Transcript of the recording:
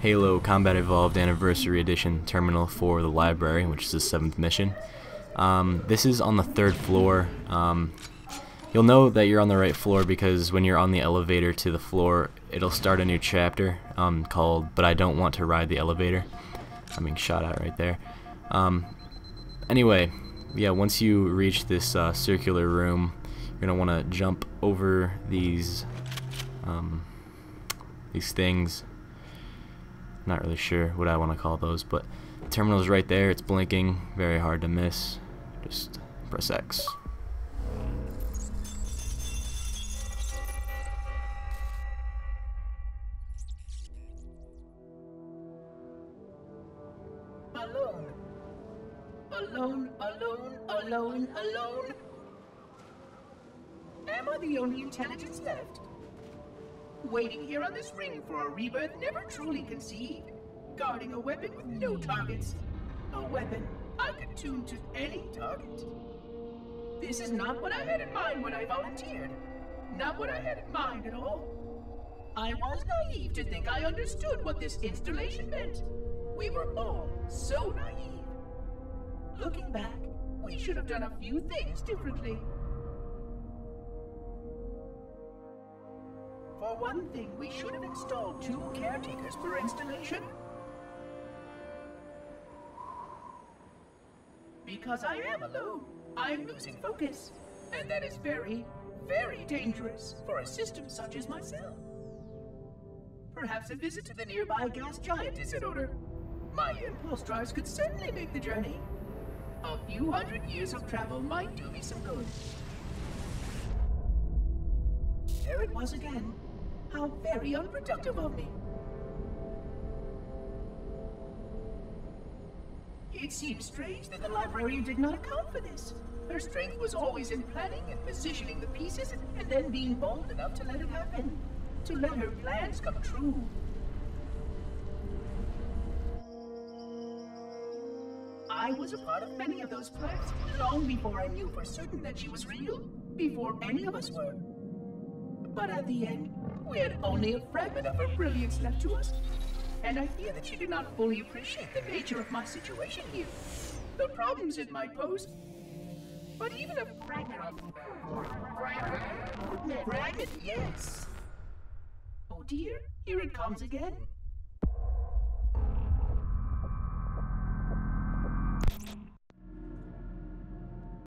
Halo Combat Evolved Anniversary Edition terminal for the library, which is the seventh mission. Um, this is on the third floor. Um, you'll know that you're on the right floor because when you're on the elevator to the floor, it'll start a new chapter um, called But I Don't Want to Ride the Elevator. I'm being shot at right there. Um, anyway, yeah, once you reach this uh, circular room, you're going to want to jump over these um, these things. Not really sure what I want to call those, but the terminal's right there. It's blinking. Very hard to miss. Just press X. Alone. Alone, alone, alone, alone. Am I the only intelligence left? Waiting here on this ring for a rebirth never truly conceived. Guarding a weapon with no targets. A weapon I could tune to any target. This is not what I had in mind when I volunteered. Not what I had in mind at all. I was naive to think I understood what this installation meant. We were all so naive. Looking back, we should have done a few things differently. One thing, we should have installed two caretakers per installation. Because I am alone, I'm losing focus. And that is very, very dangerous for a system such as myself. Perhaps a visit to the nearby gas giant is in order. My impulse drives could certainly make the journey. A few hundred years of travel might do me some good. There it was again. How very unproductive of me. It seems strange that the librarian did not account for this. Her strength was always in planning and positioning the pieces and then being bold enough to let it happen. To let her plans come true. I was a part of many of those plans long before I knew for certain that she was real. Before any of us were. But at the end, we had only a fragment of her brilliance left to us. And I fear that you do not fully appreciate the nature of my situation here. The problems it might pose. But even a fragment of... Fragment? Fragment, yes. Oh dear, here it comes again.